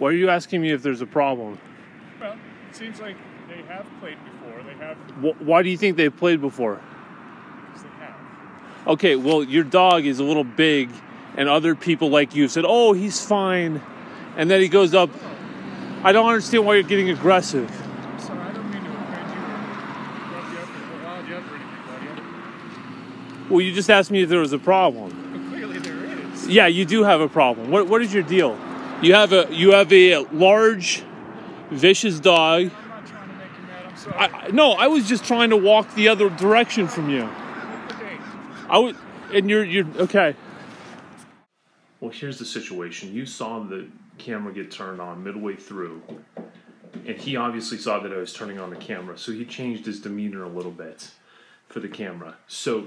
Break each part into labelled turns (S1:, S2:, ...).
S1: Why are you asking me if there's a problem?
S2: Well, it seems like they have played before. They have,
S1: Wh- Why do you think they've played before?
S2: because they have.
S1: Okay, well, your dog is a little big, and other people like you said, "Oh, he's fine," and then he goes up. I don't understand why you're getting aggressive.
S2: I'm sorry, I don't mean to offend you or you up or rile you up or anything.
S1: Well, you just asked me if there was a problem.
S2: But clearly there is.
S1: Yeah, you do have a problem. What What is your deal? You have a you have a large, vicious dog.
S2: I'm not trying to make you mad. I'm sorry.
S1: I, I- no, I was just trying to walk the other direction from you. I would, and you're you're okay. Well, here's the situation. You saw the camera get turned on midway through, and he obviously saw that I was turning on the camera, so he changed his demeanor a little bit for the camera. So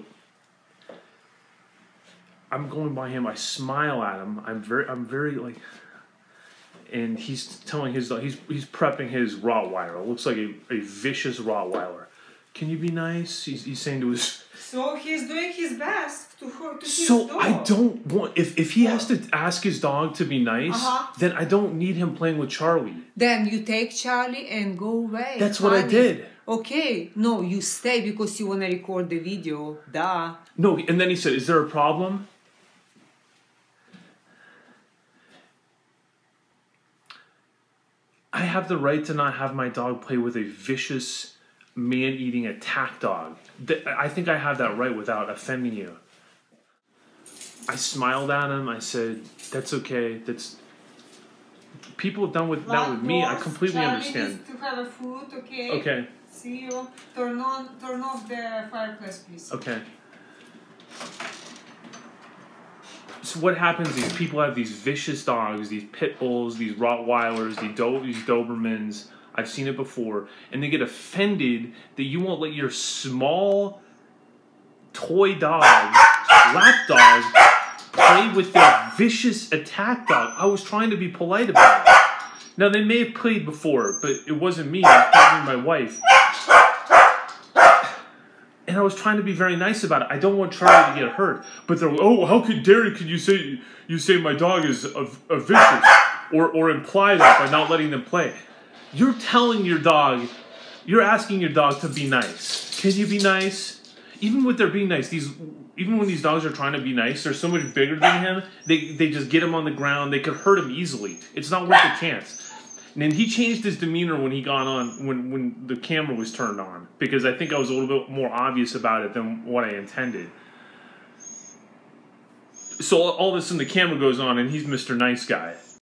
S1: I'm going by him. I smile at him. I'm very, I'm very like, and he's telling his dog he's he's prepping his Rottweiler. It looks like a, a vicious Rottweiler. Can you be nice? He's, he's saying to his
S3: So he's doing his best to hurt to his
S1: so
S3: dog.
S1: I don't want if if he has to ask his dog to be nice,
S3: Uh-huh.
S1: then I don't need him playing with Charlie.
S3: Then you take Charlie and go away.
S1: That's what I did.
S3: Okay, no, you stay because you wanna record the video. Duh.
S1: No, and then he said, "Is there a problem?" Have the right to not have my dog play with a vicious, man-eating attack dog. I think I have that right without offending you. I smiled at him. I said, "That's okay. That's people have done with that with me. I completely understand."
S3: to have a food, okay?
S1: Okay.
S3: See you. Turn on, turn off the fireplace, please.
S1: Okay. So what happens? These people have these vicious dogs, these pit bulls, these Rottweilers, these, Do- these Dobermans. I've seen it before, and they get offended that you won't let your small toy dog, lap dog, play with their vicious attack dog. I was trying to be polite about it. Now they may have played before, but it wasn't me. It was probably my wife and I was trying to be very nice about it. I don't want Charlie to get hurt, but they're oh, how could dare could you say you say my dog is a, a vicious or or imply that by not letting them play? You're telling your dog, you're asking your dog to be nice. Can you be nice? Even with their being nice, these even when these dogs are trying to be nice, they're so much bigger than him. They they just get him on the ground. They could hurt him easily. It's not worth the chance. And then he changed his demeanor when he got on when when the camera was turned on because I think I was a little bit more obvious about it than what I intended. So all of a sudden the camera goes on and he's Mr. Nice Guy.